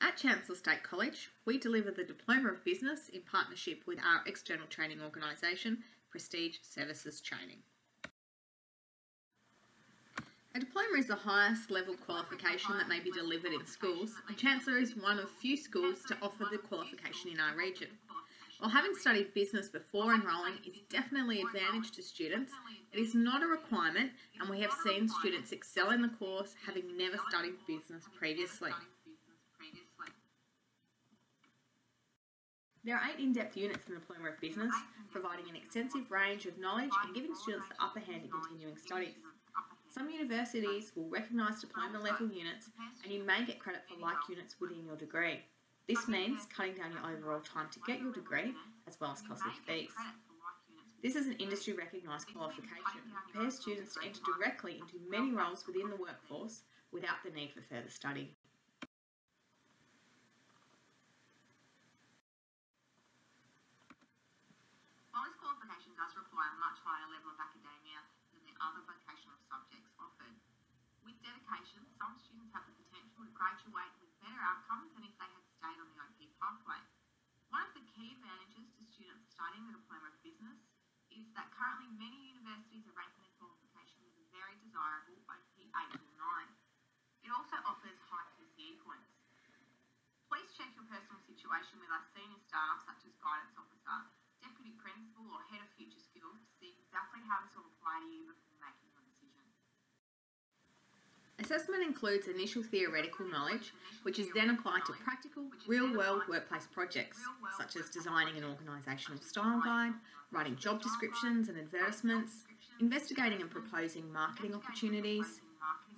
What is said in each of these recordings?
At Chancellor State College, we deliver the Diploma of Business in partnership with our external training organisation, Prestige Services Training. A diploma is the highest level qualification that may be delivered in schools, and Chancellor is one of few schools to offer the qualification in our region. While having studied business before enrolling is definitely an advantage to students, it is not a requirement, and we have seen students excel in the course having never studied business previously. There are eight in-depth units in the Diploma of Business, providing an extensive range of knowledge and giving students the upper hand in continuing studies. Some universities will recognise diploma level units and you may get credit for like units within your degree. This means cutting down your overall time to get your degree as well as costly fees. This is an industry recognised qualification that prepares students to enter directly into many roles within the workforce without the need for further study. While this qualification does require a much higher level of academia than the other vocational subjects offered, with dedication, some students have the potential to graduate with better outcomes than if they had stayed on the OP pathway. One of the key advantages to students studying the Diploma of Business is that currently many universities are ranking the qualification as a very desirable OP 8 or 9. It also offers high QCE points. Please check your personal situation with our senior staff, such as guidance officer, deputy principal, or head of future skills to see exactly how this will apply to you before making your decision. Assessment includes initial theoretical knowledge, which is then applied to practical, real-world workplace projects, such as designing an organisational style guide, writing job descriptions and advertisements, investigating and proposing marketing opportunities,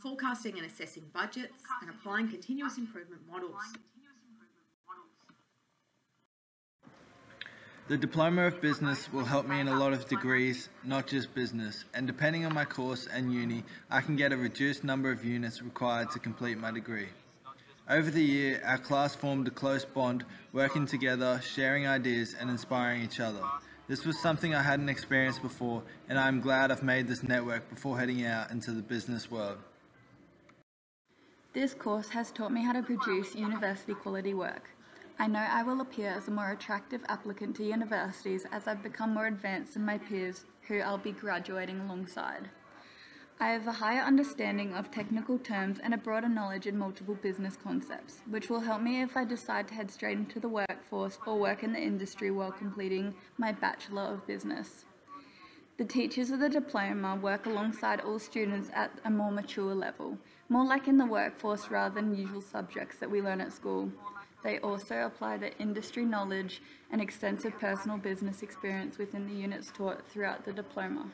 forecasting and assessing budgets, and applying continuous improvement models. The Diploma of Business will help me in a lot of degrees, not just business, and depending on my course and uni, I can get a reduced number of units required to complete my degree. Over the year, our class formed a close bond, working together, sharing ideas, and inspiring each other. This was something I hadn't experienced before, and I'm glad I've made this network before heading out into the business world. This course has taught me how to produce university quality work. I know I will appear as a more attractive applicant to universities as I've become more advanced than my peers who I'll be graduating alongside. I have a higher understanding of technical terms and a broader knowledge in multiple business concepts, which will help me if I decide to head straight into the workforce or work in the industry while completing my Bachelor of Business. The teachers of the diploma work alongside all students at a more mature level, more like in the workforce rather than usual subjects that we learn at school. They also apply their industry knowledge and extensive personal business experience within the units taught throughout the diploma.